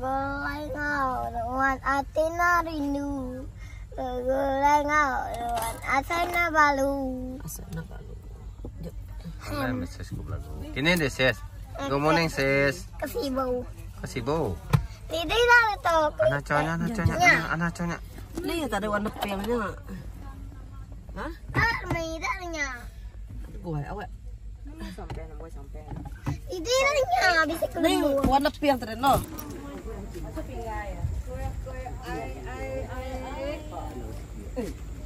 Gelai ngau dengan atina rindu. Gelai ngau dengan asana balu. Asa na balo. Ay, may sis ko vlog. Kini de sis. Good morning sis. Kasibaw. Kasibo. Tidak na ito. Ana chonya, ana chonya, ana- ana chonya. Ni ta ada warna pink nya. Ha? Tak niya. Buat awak. Hindi na niya. Bisa ko Ni warna pink ta no.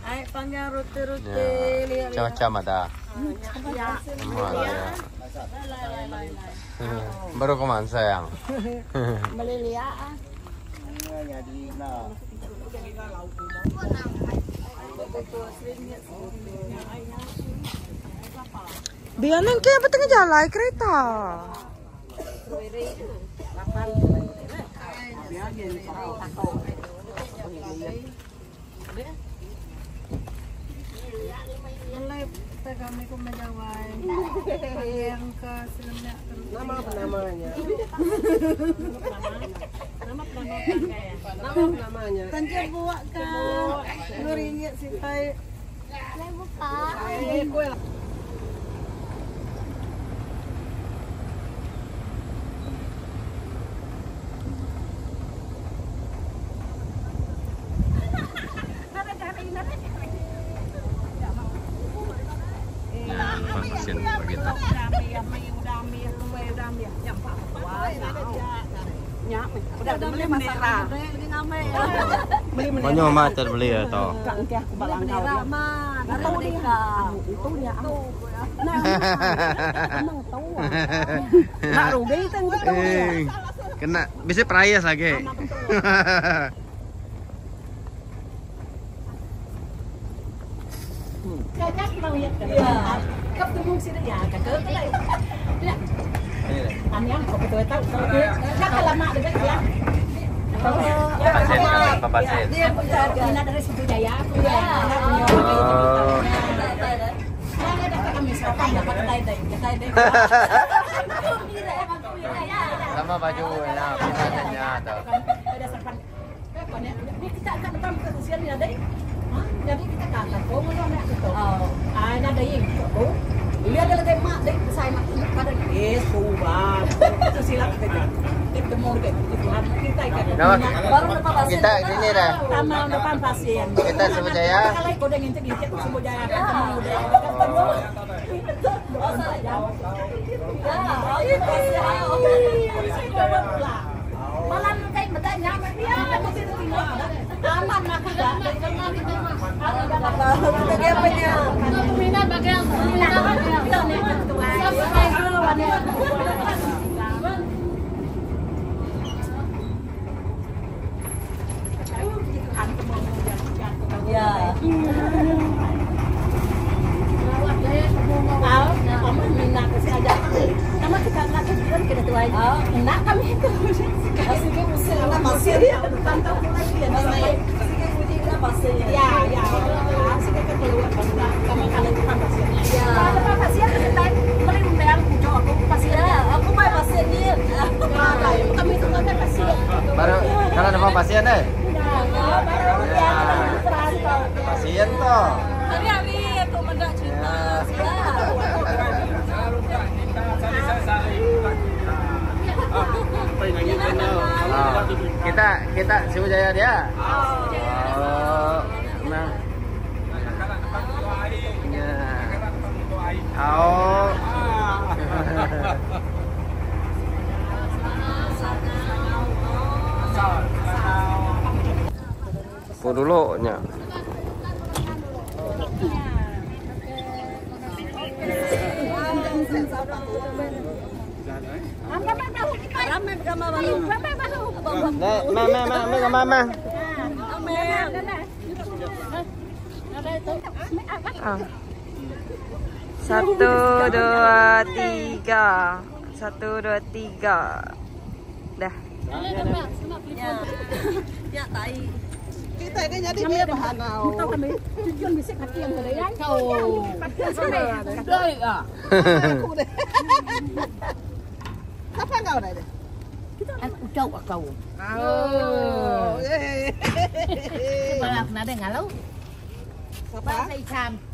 Ay, pangnya roti-roti Ya. lihat. Macam-macam ada. Ya. Ya. Baru ke mana sayang? Meliliaan. Jadi nah. Biarin ke apa tengah jalan kereta. Nama apa namanya? Nama apa namanya? Tanjir buat kan. Nuringit si Tai. May buka. Eh, kue lah. Pasien begitu. Udah ada beli masalah. Banyak mama terbeli ya toh. Kangkeh aku balang kau. Tahu dia. Itu nya aku. Emang tahu. Nak rugi kan gitu. Eh, Kena. Bisa perayas lagi. Iya. Cấp tôi xin nhà cả cớ cái này. Anh em có tôi tahu. Chắc là được ya. Pasien, pasien? Dia minat dari situ jaya. Oh. Sama baju nah pisannya toh. Ada serpan. Ini kita akan depan ke usian ya deh. Jadi kita kata mau nak itu. Oh. Ada yang tu. Lihat ada lagi mak deh, saya. Kita. Ini dah. Kita sebut jaya. Kalau kau dengan itu kita sebut jaya. Ketemu udah. Malam kayak bertanya, dia masih tinggal. Aman bagian. 好。Podoloknya. Mẹ mẹ mẹ mẹ mẹ mẹ. À. Oh. Po dulu nya. Ramai gambar baru. Ramai baru. Nek, ma ma ma ma ma ma. Ah. Satu, dua, tiga. Satu, dua, tiga. Dah. Kita ini jadi dia bahan kau. Kau kami tujuan bisik kaki yang gede kan? Kau. Doi ah. Aku deh. Siapa kau dah deh? Aku cau kau. Oh. Balak na dengan lo. Siapa? Balak sa ikan. Aw,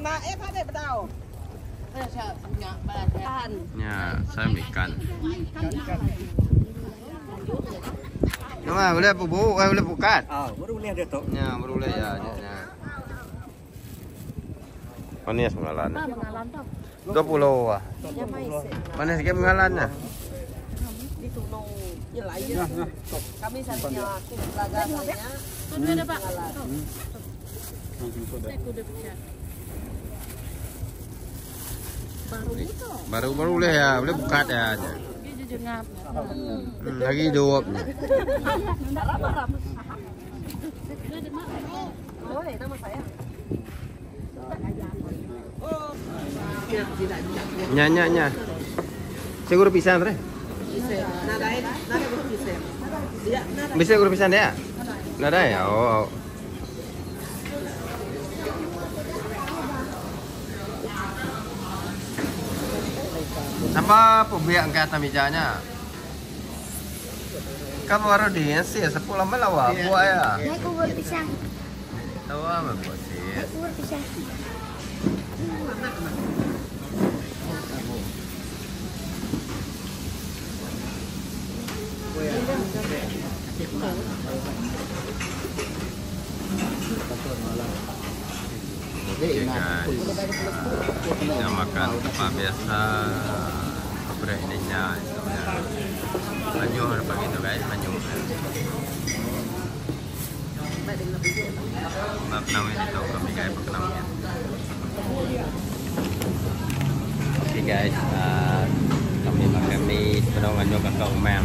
na eh ada bedau. Sa punya sa. Ya, saya ikan. Cuma boleh bubu, eh boleh bukat. Ah, baru boleh tu. Ya, baru boleh ya. ya, ya. Mana ya pengalan? Dua puluh ah. Mana sikit pengalannya? Kami aku belajar saya. Baru baru boleh ya, boleh bukat ya. ya. Hmm, lagi hidup. Nya nya nya. Saya guru pisan re. Nada nada bisa. Nada. Guru pisan dia? Nggak ada ya? Oh. Apa pembiak angkat atas mejanya? Kamu baru di sih, sepuluh melawa, buah ya. Naik kubur pisang. Tahu apa buat sih? Naik kubur pisang. Oke guys, kita makan apa biasa Kepada ininya itu guys, manyur Bab namin ito kami guys pagkanamin Oke guys, uh, kami makan mie penuh nganyur kakao umang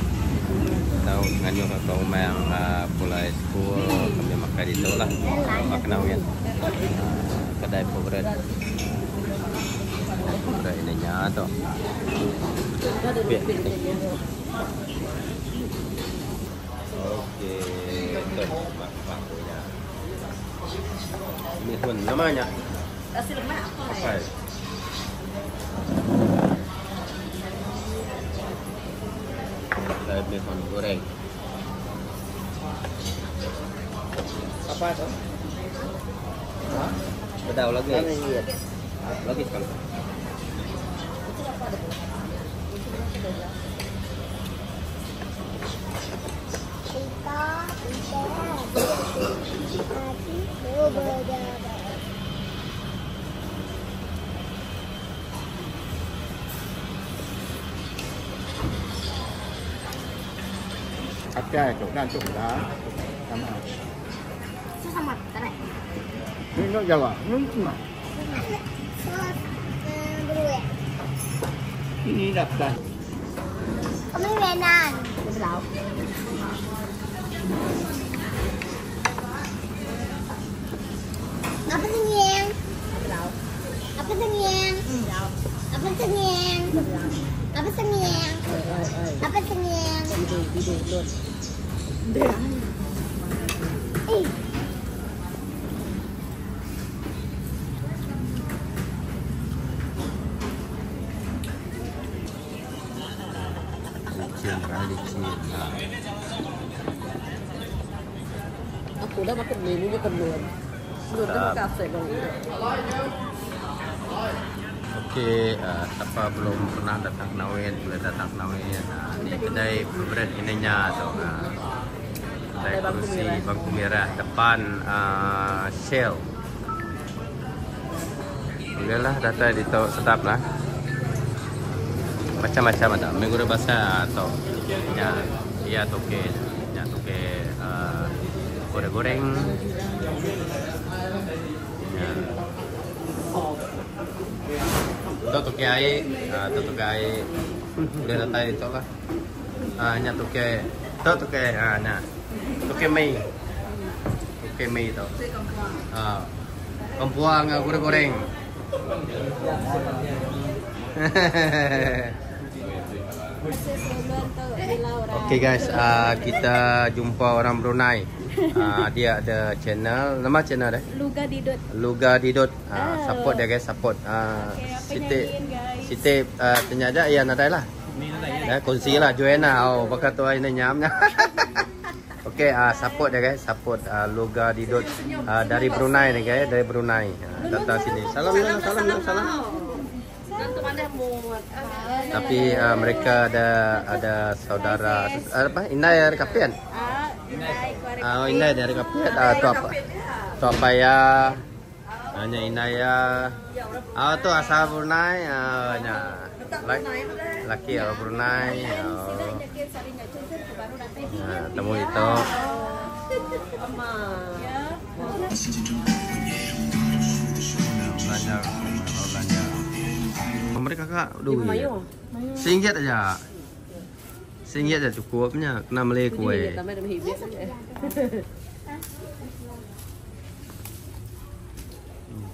Tahu nganyur kakao umang uh, pulai school kami makan itu lah pagkanamin kedai favorit kedai ininya tuh Biar. oke tuh mak bangkunya ini pun namanya Kasih lemak apa apa ya? Saya bihun goreng. Apa itu? Bedau lagi. Lagi sekali. Akai tu dan tu dah. Sama. Sama. Tarik. Ini nak jawab. Ini cuma. Sos. eh, Beruang. Ini dah dah. Kami menan. Belau. Apa tengeng? Apa tengeng? Apa tengeng? Apa? Apa? Eh, Licin kali licin. Nah, Aku dah makan mie ni bukan belum. Belum dah kasih bang. Oke, eh, siapa belum pernah datang ke Nawin, boleh datang ke Nawin. Nah, di kedai favorit ininya tuh. Nah, kedai kursi bangku merah depan eh, Shell. Bolehlah datang di tahu sedap lah. Macam-macam ada. Minggu bahasa atau ya, ya toke, ya toke eh, goreng-goreng. Ya. Itu toke air, ah, itu toke air. Udah datang itu lah. Ah, nya toke, itu toke, ah, nya toke mie. kemi tu. Ah. Kompuang uh, goreng-goreng. Okay guys, uh, kita jumpa orang Brunei. Uh, dia ada channel, nama channel dia? Luga Didot. Luga Didot. Uh, support dia guys, support. Uh, Siti Siti uh, tanya aja ya nadai lah. Ya, kongsi lah Joanna. Oh, bakal tu ini nyamnya. Okay, uh, support dia guys, support uh, Luga Didot uh, dari Brunei ni guys, dari Brunei. Uh, datang sini. Salam salam salam salam. Mau Tapi uh, mereka ada ada saudara uh, apa? Inai dari Kapian. Ah. Ah, uh, Inai dari Kapian. Ah, uh, tu apa? Tu apa ya? Hanya Inaya. Ah, tu asal Brunei. Ah, nya. Laki orang Brunei. Oh. Nah, temu itu. Belanja, belanja. Mereka kak duit. Singgit aja.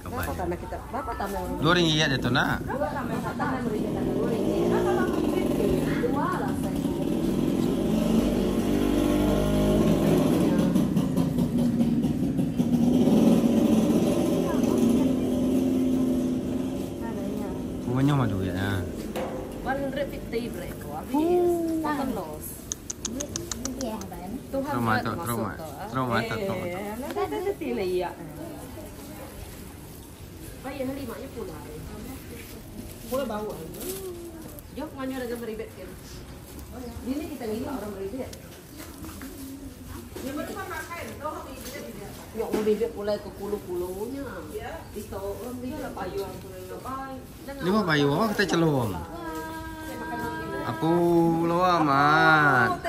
Kabar. Berapa tambah kita? Berapa tambah? Dua ringgit itu nak. Banyak mah duit ah. 150 break. Habis. Takkan los. Dia. Tuhan Trauma masuk trauma. Trauma Eh, trauma. nanti ada nanti lah iya. Bayi hari maknya pulang. Mulai bau. Jok mana ada meribet kan? Ini kita ngira orang meribet. Yok meribet mulai ke puluh-puluhnya. Di tahu orang meribet lah payung mulai ngapain. Jangan Lima bayu awak kita celung. Lo amat.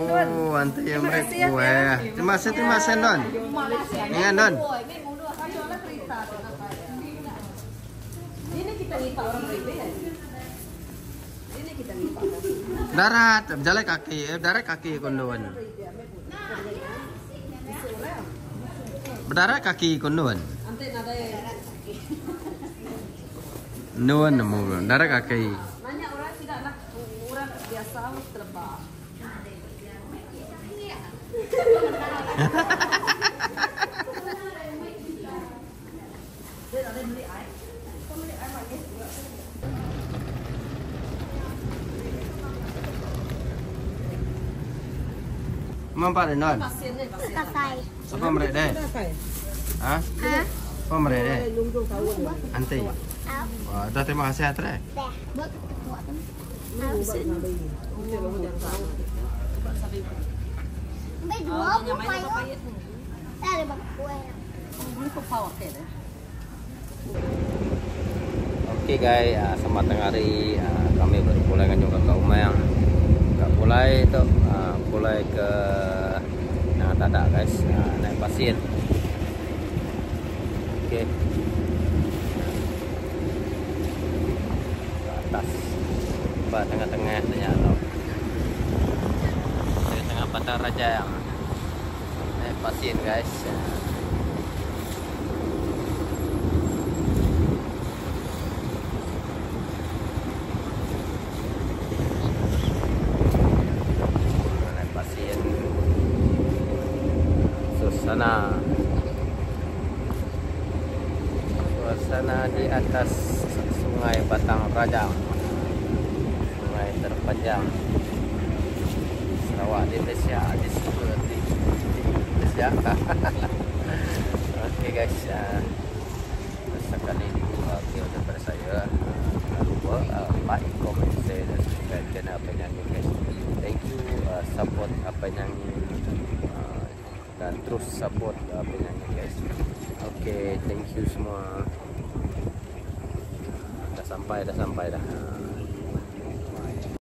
Mendon. Oh, anti yang mereka kue. Terima kasih, terima kasih. Ini kita orang meribet. Ini kita ngira. Darat, jalan kaki, eh, darat kaki konduan. Berdarat kaki nada Nuan nemu, darat kaki. Nanya orang tidaklah orang biasa harus terbang. Mampak deh mereka deh? Anti. Dah terima kasih atre. Dah. Power ke dah. Oke guys, uh, selamat tengah hari uh, kami baru pulang kan juga ke Umang. Gak mulai tu, uh, mulai ke nah tadak guys, uh, naik pasir. Oke. Ke atas. Pak tengah-tengah. Di tengah Pantai Raja yang pasir guys. Pasir. Suasana Suasana di atas Sungai Batang Rajang Sungai terpanjang Sarawak di Malaysia di Malaysia Oke guys uh, sekali ini uh, video daripada saya Jangan lupa uh, like, komen, share dan subscribe channel apa nyanyi guys. Thank you uh, support apa nyanyi uh, dan terus support apa nyanyi guys. Oke thank you semua. Dah sampai dah sampai dah